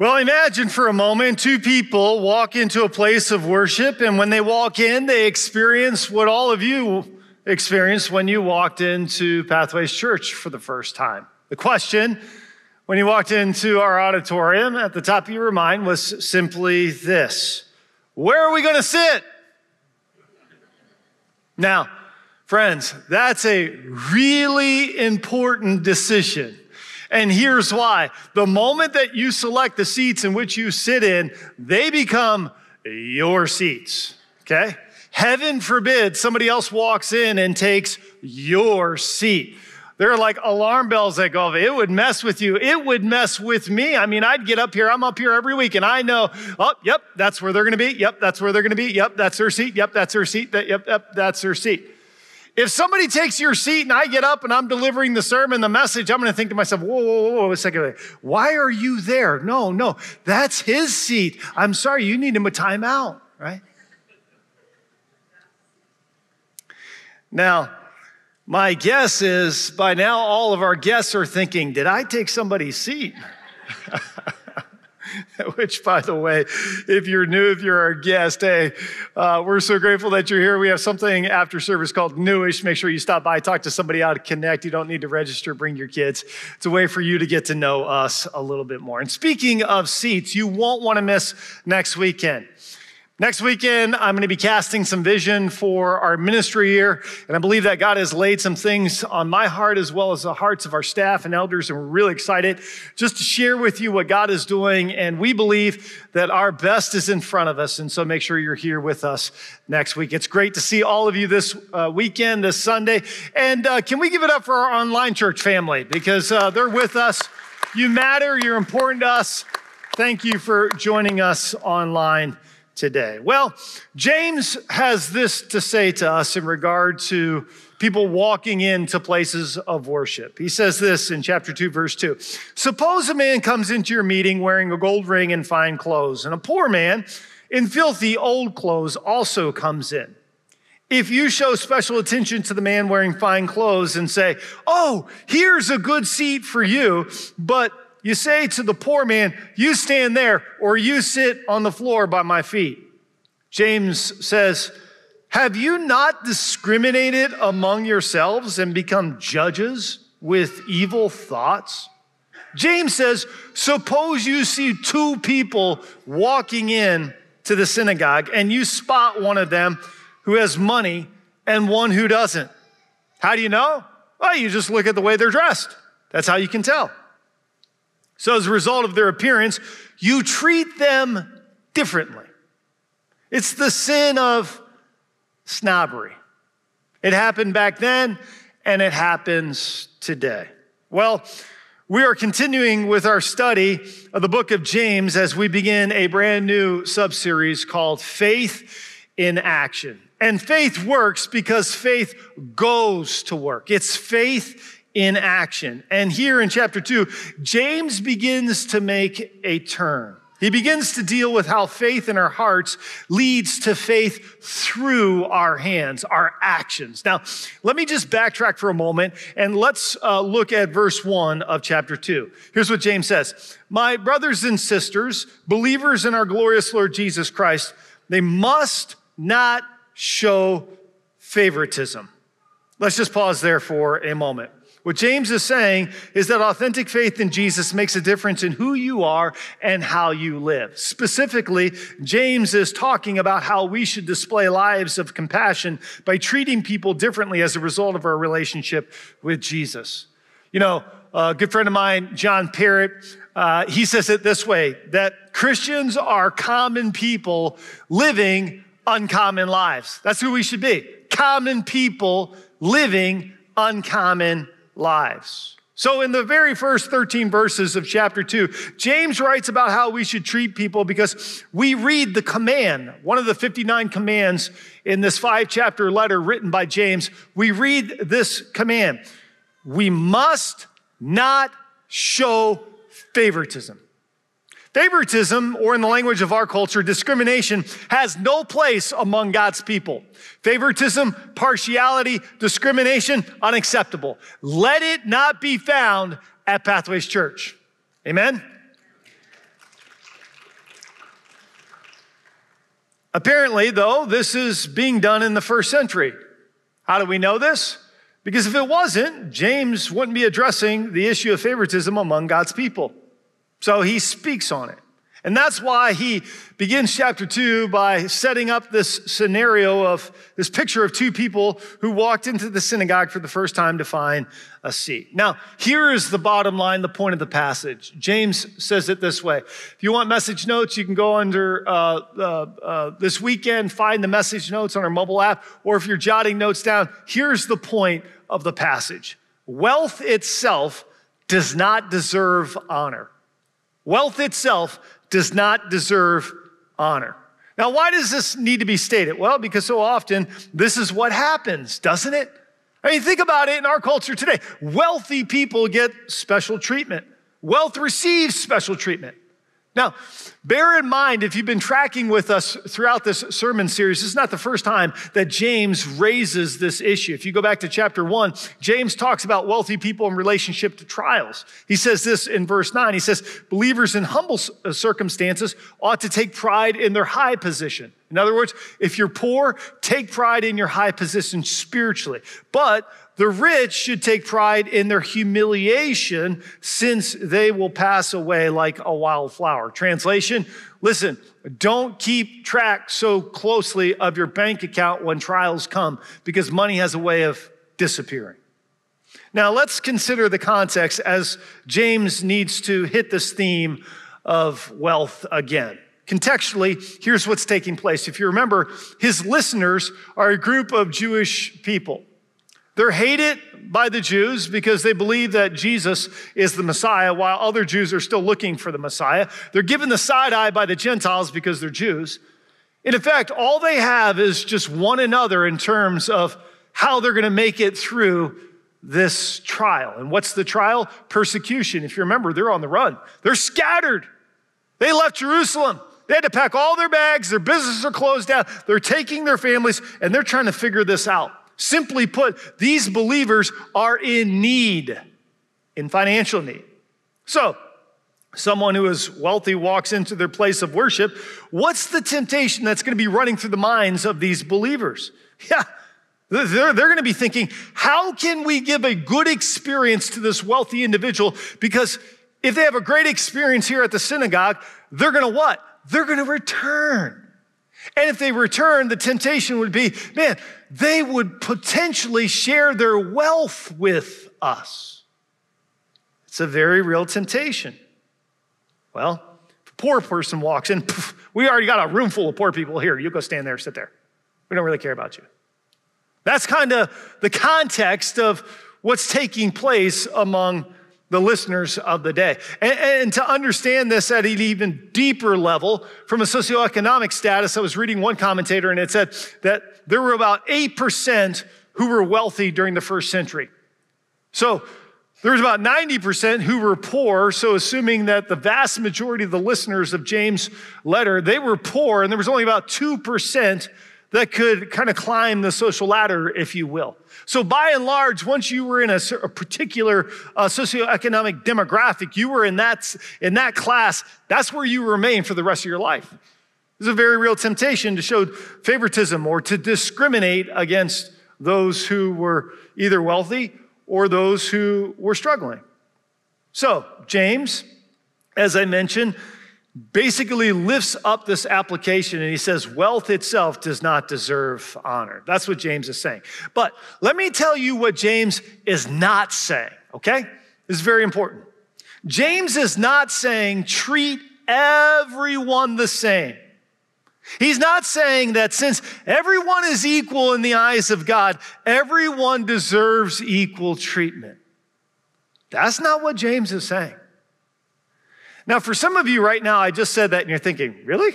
Well, imagine for a moment two people walk into a place of worship, and when they walk in, they experience what all of you experienced when you walked into Pathways Church for the first time. The question when you walked into our auditorium at the top of your mind was simply this Where are we going to sit? Now, friends, that's a really important decision. And here's why. The moment that you select the seats in which you sit in, they become your seats. Okay? Heaven forbid somebody else walks in and takes your seat. There are like alarm bells that go off. It would mess with you. It would mess with me. I mean, I'd get up here. I'm up here every week and I know, oh, yep, that's where they're going to be. Yep, that's where they're going to be. Yep, that's their seat. Yep, that's their seat. Yep, yep, that's their seat. If somebody takes your seat and I get up and I'm delivering the sermon, the message, I'm going to think to myself, whoa, whoa, whoa, a second. Why are you there? No, no, that's his seat. I'm sorry, you need him a timeout, right? Now, my guess is by now all of our guests are thinking, did I take somebody's seat? Which, by the way, if you're new, if you're our guest, hey, uh, we're so grateful that you're here. We have something after service called Newish. Make sure you stop by, talk to somebody out, of connect. You don't need to register, bring your kids. It's a way for you to get to know us a little bit more. And speaking of seats, you won't want to miss next weekend. Next weekend, I'm going to be casting some vision for our ministry year, and I believe that God has laid some things on my heart as well as the hearts of our staff and elders, and we're really excited just to share with you what God is doing. And we believe that our best is in front of us, and so make sure you're here with us next week. It's great to see all of you this uh, weekend, this Sunday. And uh, can we give it up for our online church family because uh, they're with us? You matter, you're important to us. Thank you for joining us online today? Well, James has this to say to us in regard to people walking into places of worship. He says this in chapter 2, verse 2. Suppose a man comes into your meeting wearing a gold ring and fine clothes, and a poor man in filthy old clothes also comes in. If you show special attention to the man wearing fine clothes and say, Oh, here's a good seat for you, but you say to the poor man, You stand there, or you sit on the floor by my feet. James says, Have you not discriminated among yourselves and become judges with evil thoughts? James says, Suppose you see two people walking in to the synagogue and you spot one of them who has money and one who doesn't. How do you know? Well, you just look at the way they're dressed. That's how you can tell. So, as a result of their appearance, you treat them differently. It's the sin of snobbery. It happened back then, and it happens today. Well, we are continuing with our study of the book of James as we begin a brand new subseries called Faith in Action. And faith works because faith goes to work. It's faith in action. And here in chapter two, James begins to make a turn. He begins to deal with how faith in our hearts leads to faith through our hands, our actions. Now, let me just backtrack for a moment and let's uh, look at verse one of chapter two. Here's what James says My brothers and sisters, believers in our glorious Lord Jesus Christ, they must not show favoritism. Let's just pause there for a moment. What James is saying is that authentic faith in Jesus makes a difference in who you are and how you live. Specifically, James is talking about how we should display lives of compassion by treating people differently as a result of our relationship with Jesus. You know, a good friend of mine, John Parrott, uh, he says it this way that Christians are common people living uncommon lives. That's who we should be. Common people living uncommon lives. So, in the very first 13 verses of chapter 2, James writes about how we should treat people because we read the command, one of the 59 commands in this five chapter letter written by James. We read this command we must not show favoritism. Favoritism, or in the language of our culture, discrimination, has no place among God's people. Favoritism, partiality, discrimination, unacceptable. Let it not be found at Pathways Church. Amen? Apparently, though, this is being done in the first century. How do we know this? Because if it wasn't, James wouldn't be addressing the issue of favoritism among God's people. So he speaks on it. And that's why he begins chapter two by setting up this scenario of this picture of two people who walked into the synagogue for the first time to find a seat. Now, here is the bottom line, the point of the passage. James says it this way. If you want message notes, you can go under uh, uh, uh, this weekend, find the message notes on our mobile app, or if you're jotting notes down, here's the point of the passage. Wealth itself does not deserve honor. Wealth itself does not deserve honor. Now, why does this need to be stated? Well, because so often this is what happens, doesn't it? I mean, think about it in our culture today. Wealthy people get special treatment, wealth receives special treatment. Now, bear in mind, if you've been tracking with us throughout this sermon series, this is not the first time that James raises this issue. If you go back to chapter one, James talks about wealthy people in relationship to trials. He says this in verse nine. He says, believers in humble uh, circumstances ought to take pride in their high position. In other words, if you're poor, take pride in your high position spiritually. But the rich should take pride in their humiliation since they will pass away like a wildflower. Translation, listen, don't keep track so closely of your bank account when trials come because money has a way of disappearing. Now, let's consider the context as James needs to hit this theme of wealth again. Contextually, here's what's taking place. If you remember, his listeners are a group of Jewish people. They're hated by the Jews because they believe that Jesus is the Messiah, while other Jews are still looking for the Messiah. They're given the side eye by the Gentiles because they're Jews. In effect, all they have is just one another in terms of how they're going to make it through this trial. And what's the trial? Persecution. If you remember, they're on the run, they're scattered. They left Jerusalem. They had to pack all their bags, their businesses are closed down, they're taking their families, and they're trying to figure this out. Simply put, these believers are in need, in financial need. So, someone who is wealthy walks into their place of worship. What's the temptation that's going to be running through the minds of these believers? Yeah, they're, they're going to be thinking, how can we give a good experience to this wealthy individual? Because if they have a great experience here at the synagogue, they're going to what? They're going to return. And if they return, the temptation would be man, they would potentially share their wealth with us. It's a very real temptation. Well, if a poor person walks in, we already got a room full of poor people here. You go stand there, sit there. We don't really care about you. That's kind of the context of what's taking place among the listeners of the day. And, and, to understand this at an even deeper level, from a socioeconomic status, I was reading one commentator and it said that there were about 8% who were wealthy during the first century. So there was about 90% who were poor. So assuming that the vast majority of the listeners of James' letter, they were poor, and there was only about 2% that could kind of climb the social ladder, if you will. So, by and large, once you were in a, a particular uh, socioeconomic demographic, you were in that, in that class, that's where you remain for the rest of your life. There's a very real temptation to show favoritism or to discriminate against those who were either wealthy or those who were struggling. So, James, as I mentioned, basically lifts up this application and he says, Wealth itself does not deserve honor. That's what James is saying. But let me tell you what James is not saying, okay? This is very important. James is not saying treat everyone the same. He's not saying that since everyone is equal in the eyes of God, everyone deserves equal treatment. That's not what James is saying. Now, for some of you right now, I just said that and you're thinking, really?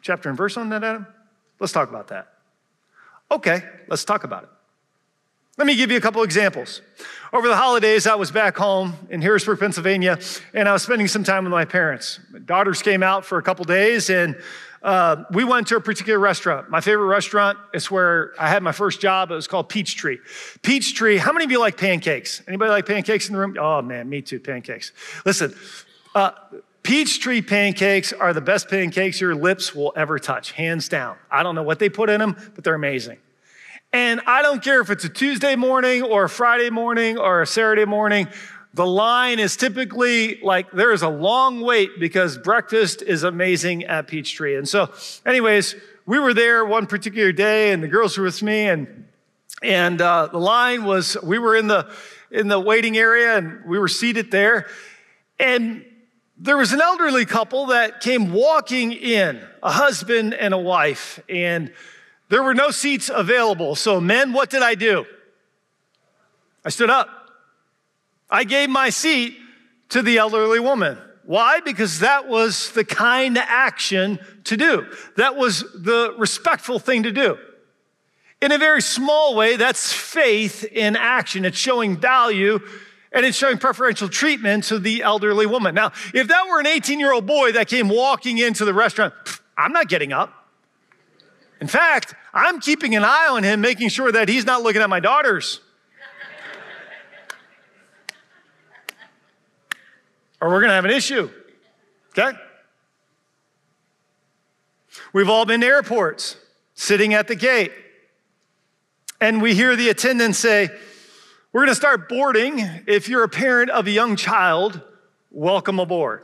Chapter and verse on that, Adam? Let's talk about that. Okay, let's talk about it. Let me give you a couple examples. Over the holidays, I was back home in Harrisburg, Pennsylvania, and I was spending some time with my parents. My daughters came out for a couple days, and uh, we went to a particular restaurant. My favorite restaurant is where I had my first job. It was called Peachtree. Peachtree, how many of you like pancakes? Anybody like pancakes in the room? Oh man, me too, pancakes. Listen, uh, Peachtree pancakes are the best pancakes your lips will ever touch, hands down. I don't know what they put in them, but they're amazing. And I don't care if it's a Tuesday morning or a Friday morning or a Saturday morning, the line is typically like there is a long wait because breakfast is amazing at Peachtree. And so, anyways, we were there one particular day, and the girls were with me, and and uh, the line was we were in the in the waiting area, and we were seated there, and there was an elderly couple that came walking in, a husband and a wife, and there were no seats available. So, men, what did I do? I stood up. I gave my seat to the elderly woman. Why? Because that was the kind action to do. That was the respectful thing to do. In a very small way, that's faith in action. It's showing value and it's showing preferential treatment to the elderly woman. Now, if that were an 18 year old boy that came walking into the restaurant, I'm not getting up. In fact, I'm keeping an eye on him, making sure that he's not looking at my daughters. or we're going to have an issue. Okay? We've all been to airports, sitting at the gate, and we hear the attendant say, we're going to start boarding. If you're a parent of a young child, welcome aboard.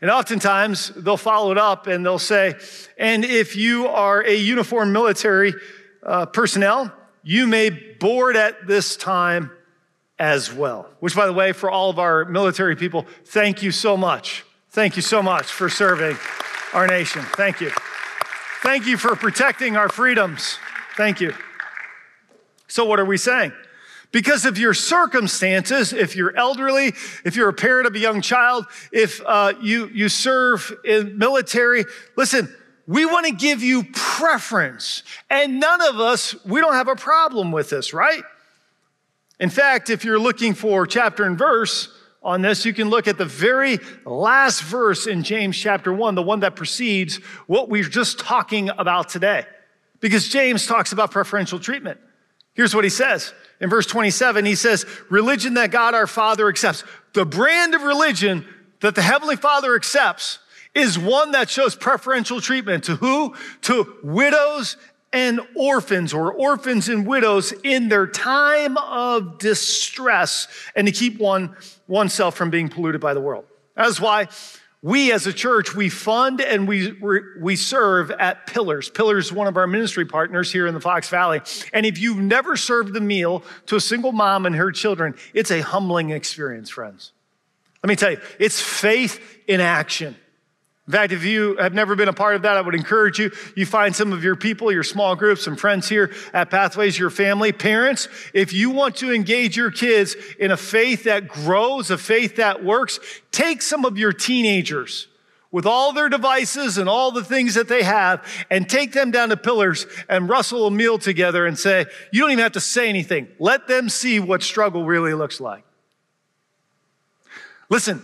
And oftentimes they'll follow it up and they'll say, and if you are a uniformed military uh, personnel, you may board at this time as well. Which, by the way, for all of our military people, thank you so much. Thank you so much for serving our nation. Thank you. Thank you for protecting our freedoms. Thank you. So, what are we saying? Because of your circumstances, if you're elderly, if you're a parent of a young child, if uh, you, you serve in military, listen, we want to give you preference. And none of us, we don't have a problem with this, right? In fact, if you're looking for chapter and verse on this, you can look at the very last verse in James chapter 1, the one that precedes what we're just talking about today. Because James talks about preferential treatment. Here's what he says in verse 27, he says, Religion that God our Father accepts. The brand of religion that the Heavenly Father accepts is one that shows preferential treatment to who? To widows and orphans, or orphans and widows in their time of distress, and to keep one oneself from being polluted by the world. That's why we as a church, we fund and we, we serve at Pillars. Pillars is one of our ministry partners here in the Fox Valley. And if you've never served a meal to a single mom and her children, it's a humbling experience, friends. Let me tell you, it's faith in action. In fact, if you have never been a part of that, I would encourage you. You find some of your people, your small groups, some friends here at Pathways, your family, parents. If you want to engage your kids in a faith that grows, a faith that works, take some of your teenagers with all their devices and all the things that they have and take them down to pillars and rustle a meal together and say, you don't even have to say anything. Let them see what struggle really looks like. Listen,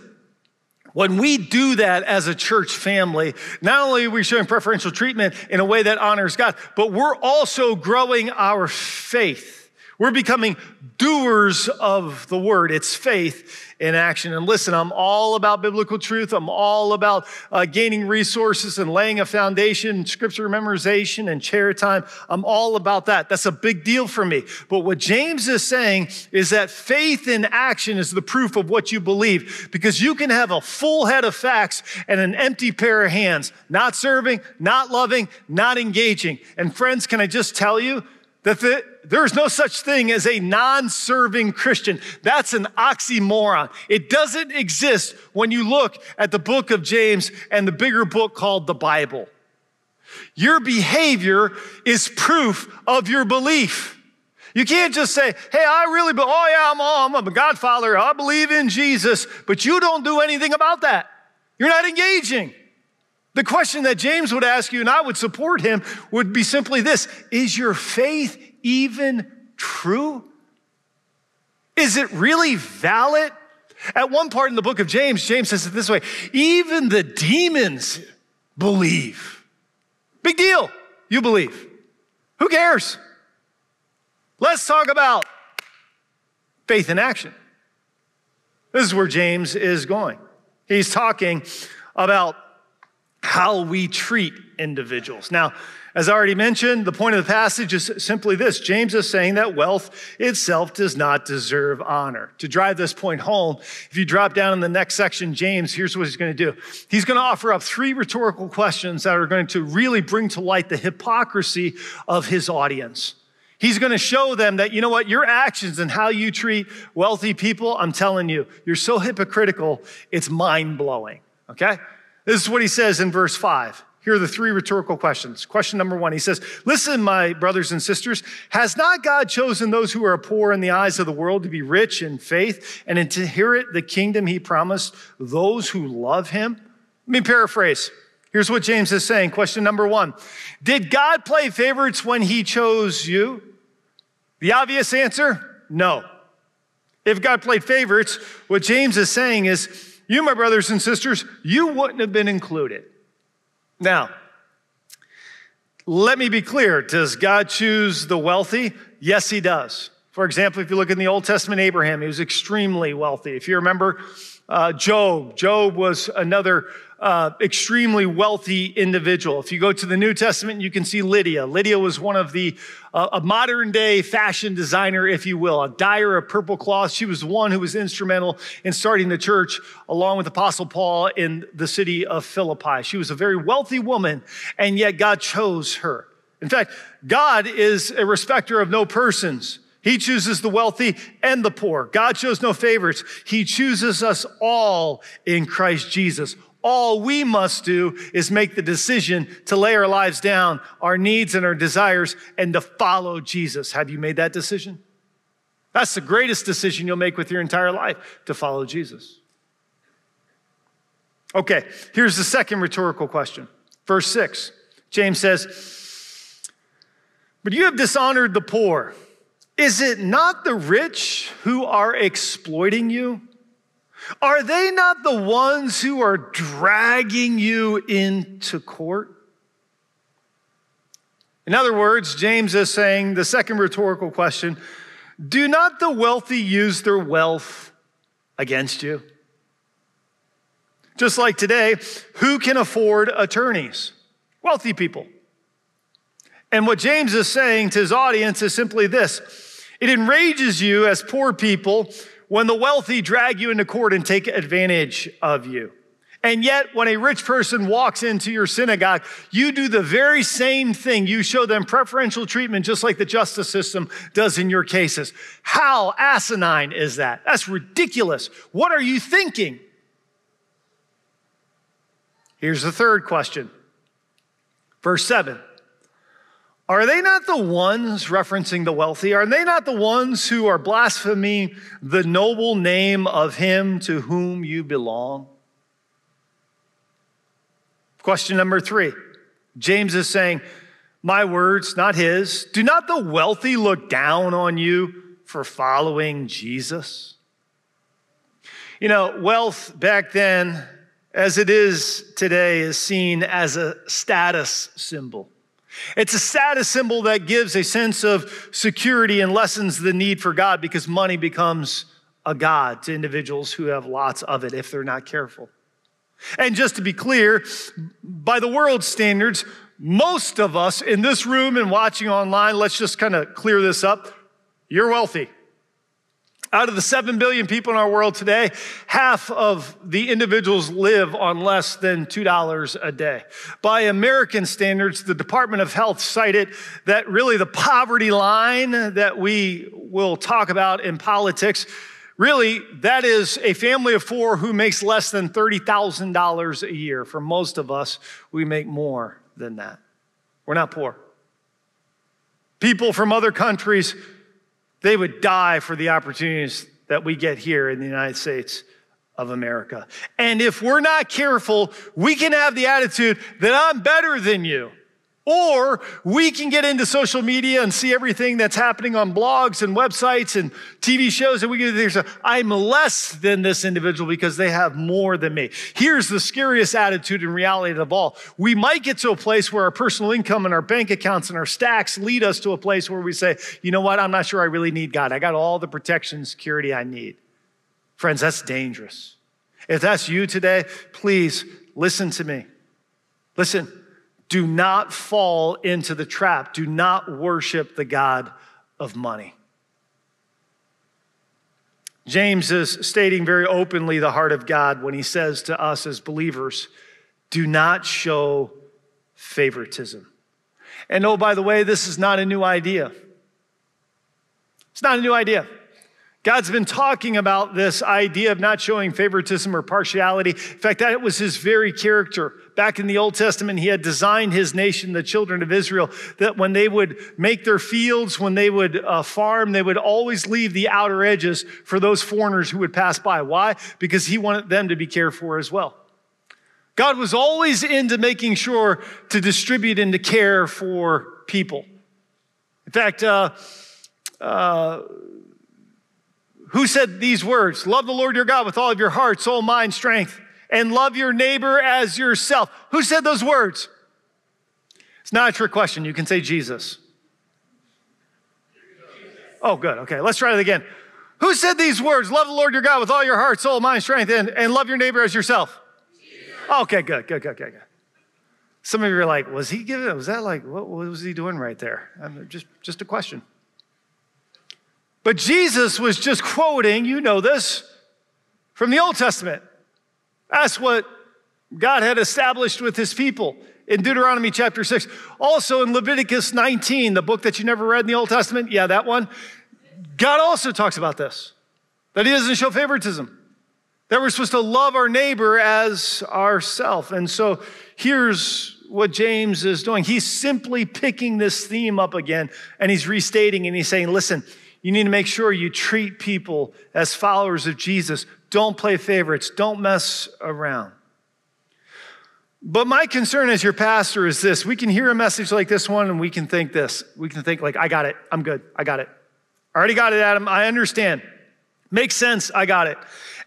when we do that as a church family, not only are we showing preferential treatment in a way that honors God, but we're also growing our faith. We're becoming doers of the word. It's faith in action. And listen, I'm all about biblical truth. I'm all about uh, gaining resources and laying a foundation, scripture memorization and chair time. I'm all about that. That's a big deal for me. But what James is saying is that faith in action is the proof of what you believe because you can have a full head of facts and an empty pair of hands, not serving, not loving, not engaging. And friends, can I just tell you that the, there's no such thing as a non serving Christian. That's an oxymoron. It doesn't exist when you look at the book of James and the bigger book called the Bible. Your behavior is proof of your belief. You can't just say, hey, I really, be- oh yeah, I'm, all, I'm a Godfather, I believe in Jesus, but you don't do anything about that. You're not engaging. The question that James would ask you, and I would support him, would be simply this Is your faith even true? Is it really valid? At one part in the book of James, James says it this way even the demons believe. Big deal. You believe. Who cares? Let's talk about faith in action. This is where James is going. He's talking about how we treat individuals. Now, as I already mentioned, the point of the passage is simply this James is saying that wealth itself does not deserve honor. To drive this point home, if you drop down in the next section, James, here's what he's going to do. He's going to offer up three rhetorical questions that are going to really bring to light the hypocrisy of his audience. He's going to show them that, you know what, your actions and how you treat wealthy people, I'm telling you, you're so hypocritical, it's mind blowing. Okay? This is what he says in verse 5. Here are the three rhetorical questions. Question number one He says, Listen, my brothers and sisters, has not God chosen those who are poor in the eyes of the world to be rich in faith and inherit the kingdom he promised those who love him? Let me paraphrase. Here's what James is saying. Question number one Did God play favorites when he chose you? The obvious answer no. If God played favorites, what James is saying is, you, my brothers and sisters, you wouldn't have been included. Now, let me be clear. Does God choose the wealthy? Yes, he does. For example, if you look in the Old Testament, Abraham, he was extremely wealthy. If you remember uh, Job, Job was another uh, extremely wealthy individual. If you go to the New Testament, you can see Lydia. Lydia was one of the, uh, a modern day fashion designer, if you will, a dyer of purple cloth. She was the one who was instrumental in starting the church along with Apostle Paul in the city of Philippi. She was a very wealthy woman, and yet God chose her. In fact, God is a respecter of no persons. He chooses the wealthy and the poor. God shows no favorites. He chooses us all in Christ Jesus. All we must do is make the decision to lay our lives down, our needs and our desires, and to follow Jesus. Have you made that decision? That's the greatest decision you'll make with your entire life to follow Jesus. Okay, here's the second rhetorical question. Verse 6, James says, But you have dishonored the poor. Is it not the rich who are exploiting you? Are they not the ones who are dragging you into court? In other words, James is saying the second rhetorical question do not the wealthy use their wealth against you? Just like today, who can afford attorneys? Wealthy people. And what James is saying to his audience is simply this it enrages you as poor people when the wealthy drag you into court and take advantage of you. And yet, when a rich person walks into your synagogue, you do the very same thing. You show them preferential treatment, just like the justice system does in your cases. How asinine is that? That's ridiculous. What are you thinking? Here's the third question. Verse 7 are they not the ones referencing the wealthy? Are they not the ones who are blaspheming the noble name of him to whom you belong? Question number three James is saying, My words, not his. Do not the wealthy look down on you for following Jesus? You know, wealth back then, as it is today, is seen as a status symbol. It's a status symbol that gives a sense of security and lessens the need for God because money becomes a God to individuals who have lots of it if they're not careful. And just to be clear, by the world's standards, most of us in this room and watching online, let's just kind of clear this up. You're wealthy. Out of the 7 billion people in our world today, half of the individuals live on less than $2 a day. By American standards, the Department of Health cited that really the poverty line that we will talk about in politics, really, that is a family of four who makes less than $30,000 a year. For most of us, we make more than that. We're not poor. People from other countries they would die for the opportunities that we get here in the United States of America. And if we're not careful, we can have the attitude that I'm better than you. Or we can get into social media and see everything that's happening on blogs and websites and TV shows, and we can think, I'm less than this individual because they have more than me. Here's the scariest attitude and reality of all. We might get to a place where our personal income and our bank accounts and our stacks lead us to a place where we say, you know what, I'm not sure I really need God. I got all the protection and security I need. Friends, that's dangerous. If that's you today, please listen to me. Listen, do not fall into the trap. Do not worship the God of money. James is stating very openly the heart of God when he says to us as believers, do not show favoritism. And oh, by the way, this is not a new idea. It's not a new idea. God's been talking about this idea of not showing favoritism or partiality. In fact, that was his very character. Back in the Old Testament, he had designed his nation, the children of Israel, that when they would make their fields, when they would uh, farm, they would always leave the outer edges for those foreigners who would pass by. Why? Because he wanted them to be cared for as well. God was always into making sure to distribute and to care for people. In fact, uh, uh, who said these words? Love the Lord your God with all of your heart, soul, mind, strength, and love your neighbor as yourself. Who said those words? It's not a trick question. You can say Jesus. Oh, good. Okay, let's try it again. Who said these words? Love the Lord your God with all your heart, soul, mind, strength, and, and love your neighbor as yourself. Jesus. Okay, good, good, good, good, good. Some of you are like, was he giving, was that like, what, was he doing right there? I mean, just, just a question. But Jesus was just quoting, you know this, from the Old Testament. That's what God had established with his people in Deuteronomy chapter 6. Also in Leviticus 19, the book that you never read in the Old Testament, yeah, that one. God also talks about this that he doesn't show favoritism, that we're supposed to love our neighbor as ourself. And so here's what James is doing. He's simply picking this theme up again and he's restating and he's saying, listen, you need to make sure you treat people as followers of Jesus. Don't play favorites, don't mess around. But my concern as your pastor is this we can hear a message like this one and we can think this. We can think, like, I got it. I'm good. I got it. I already got it, Adam. I understand. Makes sense. I got it.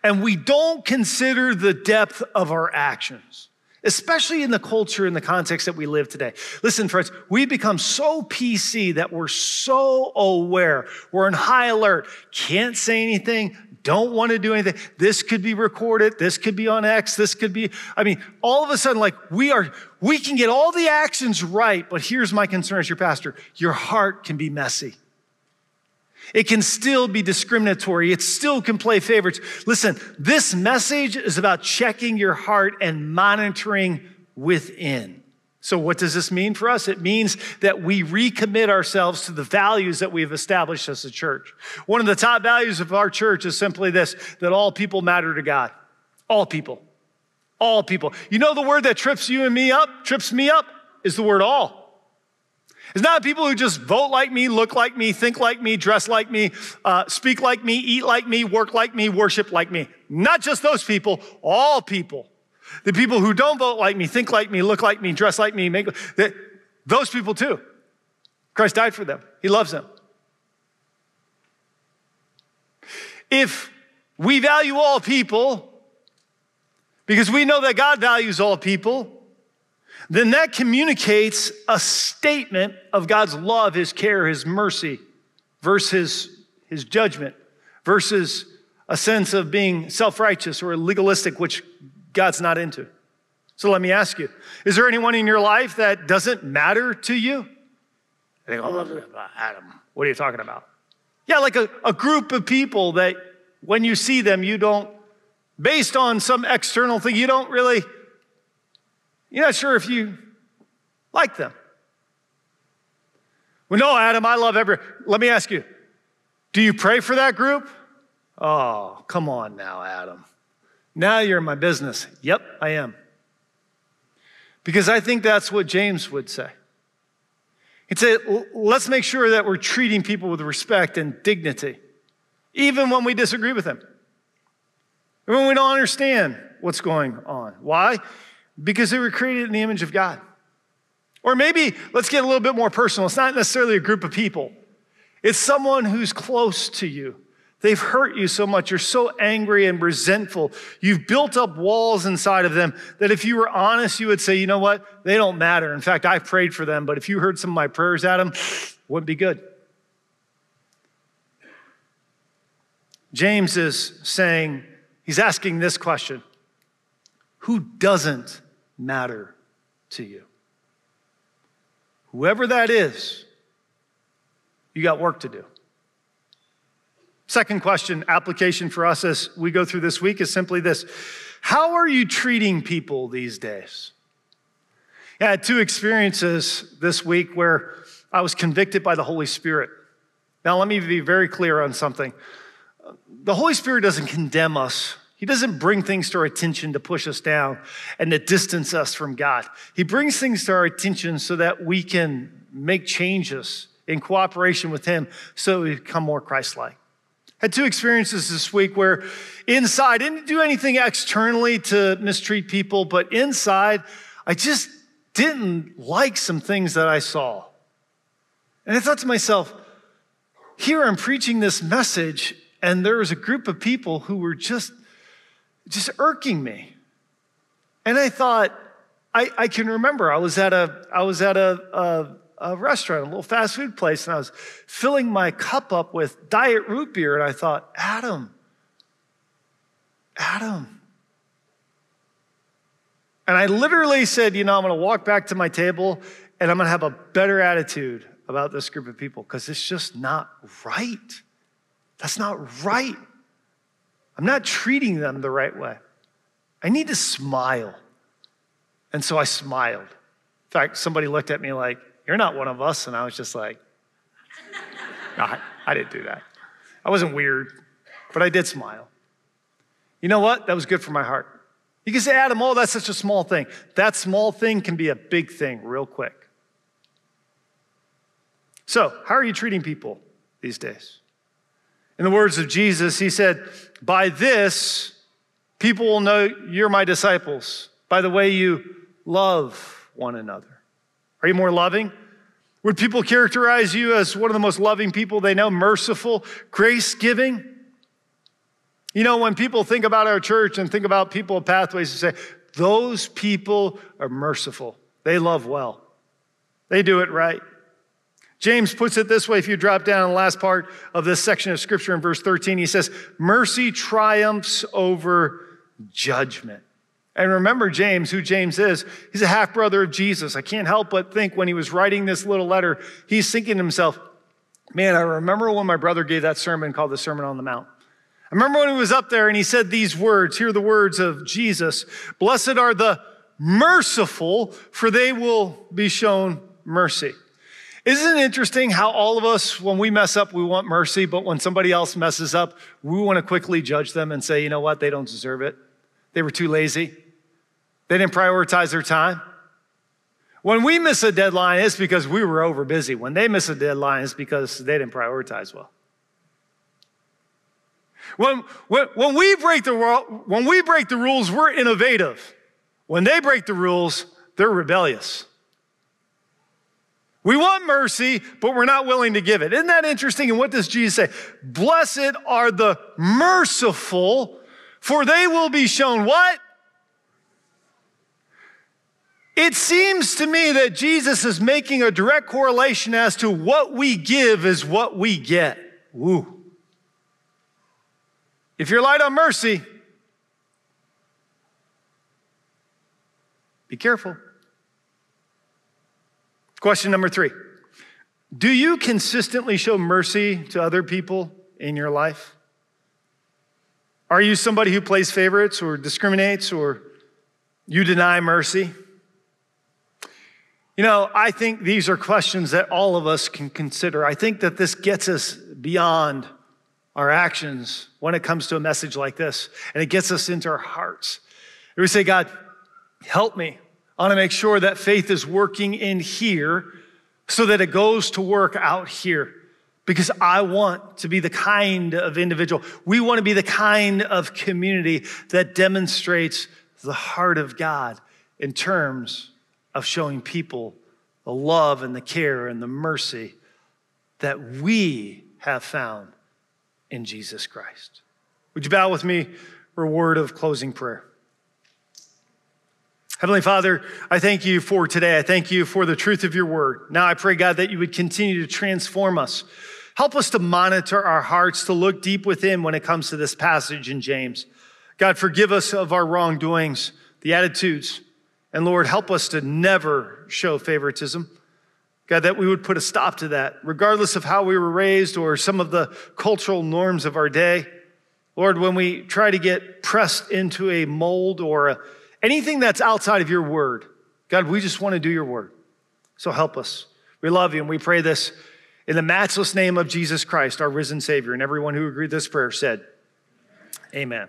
And we don't consider the depth of our actions especially in the culture and the context that we live today. Listen, friends, we become so PC that we're so aware. We're on high alert. Can't say anything. Don't want to do anything. This could be recorded. This could be on X. This could be, I mean, all of a sudden, like we are, we can get all the actions right, but here's my concern as your pastor your heart can be messy. It can still be discriminatory. It still can play favorites. Listen, this message is about checking your heart and monitoring within. So, what does this mean for us? It means that we recommit ourselves to the values that we've established as a church. One of the top values of our church is simply this that all people matter to God. All people. All people. You know the word that trips you and me up, trips me up, is the word all. It's not people who just vote like me, look like me, think like me, dress like me, uh, speak like me, eat like me, work like me, worship like me. Not just those people, all people. The people who don't vote like me, think like me, look like me, dress like me, make that, those people too. Christ died for them. He loves them. If we value all people, because we know that God values all people, then that communicates a statement of God's love, His care, His mercy versus His judgment, versus a sense of being self righteous or legalistic, which God's not into. So let me ask you is there anyone in your life that doesn't matter to you? I think, oh, Adam, what are you talking about? Yeah, like a, a group of people that when you see them, you don't, based on some external thing, you don't really you're not sure if you like them. Well, no, Adam, I love every. Let me ask you do you pray for that group? Oh, come on now, Adam. Now you're in my business. Yep, I am. Because I think that's what James would say. He'd say, let's make sure that we're treating people with respect and dignity, even when we disagree with them, Even when we don't understand what's going on. Why? Because they were created in the image of God. Or maybe let's get a little bit more personal. It's not necessarily a group of people, it's someone who's close to you. They've hurt you so much. You're so angry and resentful. You've built up walls inside of them that if you were honest, you would say, you know what? They don't matter. In fact, I prayed for them, but if you heard some of my prayers at them, wouldn't be good. James is saying, he's asking this question who doesn't matter to you. Whoever that is, you got work to do. Second question, application for us as we go through this week is simply this How are you treating people these days? I had two experiences this week where I was convicted by the Holy Spirit. Now, let me be very clear on something. The Holy Spirit doesn't condemn us. He doesn't bring things to our attention to push us down and to distance us from God. He brings things to our attention so that we can make changes in cooperation with Him so we become more Christ like. Had two experiences this week where inside, didn't do anything externally to mistreat people, but inside, I just didn't like some things that I saw. And I thought to myself, here I'm preaching this message, and there was a group of people who were just, just irking me. And I thought, I, I can remember I was at a, I was at a, a a restaurant, a little fast food place, and I was filling my cup up with diet root beer, and I thought, Adam, Adam. And I literally said, you know, I'm to walk back to my table and I'm going to have a better attitude about this group of people because it's just not right. That's not right. I'm not treating them the right way. I need to smile. And so I smiled. In fact, somebody looked at me like, you're not one of us. And I was just like, no, I, I didn't do that. I wasn't weird, but I did smile. You know what? That was good for my heart. You can say, Adam, oh, that's such a small thing. That small thing can be a big thing real quick. So, how are you treating people these days? In the words of Jesus, he said, By this, people will know you're my disciples, by the way you love one another. Are you more loving? Would people characterize you as one of the most loving people they know, merciful, grace giving? You know, when people think about our church and think about people of Pathways, they say, those people are merciful. They love well, they do it right. James puts it this way if you drop down the last part of this section of scripture in verse 13, he says, Mercy triumphs over judgment. And remember James, who James is. He's a half brother of Jesus. I can't help but think when he was writing this little letter, he's thinking to himself, man, I remember when my brother gave that sermon called the Sermon on the Mount. I remember when he was up there and he said these words. Here are the words of Jesus Blessed are the merciful, for they will be shown mercy. Isn't it interesting how all of us, when we mess up, we want mercy, but when somebody else messes up, we want to quickly judge them and say, you know what, they don't deserve it. They were too lazy. They didn't prioritize their time. When we miss a deadline, it's because we were over busy. When they miss a deadline, it's because they didn't prioritize well. When, when, when, we break the, when we break the rules, we're innovative. When they break the rules, they're rebellious. We want mercy, but we're not willing to give it. Isn't that interesting? And what does Jesus say? Blessed are the merciful, for they will be shown what? It seems to me that Jesus is making a direct correlation as to what we give is what we get. Woo. If you're light on mercy, be careful. Question number three Do you consistently show mercy to other people in your life? Are you somebody who plays favorites or discriminates or you deny mercy? You know, I think these are questions that all of us can consider. I think that this gets us beyond our actions when it comes to a message like this, and it gets us into our hearts. And we say, God, help me. I want to make sure that faith is working in here so that it goes to work out here. Because I want to be the kind of individual, we want to be the kind of community that demonstrates the heart of God in terms of showing people the love and the care and the mercy that we have found in Jesus Christ. Would you bow with me for a word of closing prayer? Heavenly Father, I thank you for today. I thank you for the truth of your word. Now I pray, God, that you would continue to transform us. Help us to monitor our hearts, to look deep within when it comes to this passage in James. God, forgive us of our wrongdoings the attitudes. And Lord, help us to never show favoritism. God, that we would put a stop to that, regardless of how we were raised or some of the cultural norms of our day. Lord, when we try to get pressed into a mold or a, anything that's outside of your word, God, we just want to do your word. So help us. We love you and we pray this in the matchless name of Jesus Christ, our risen Savior. And everyone who agreed this prayer said, Amen.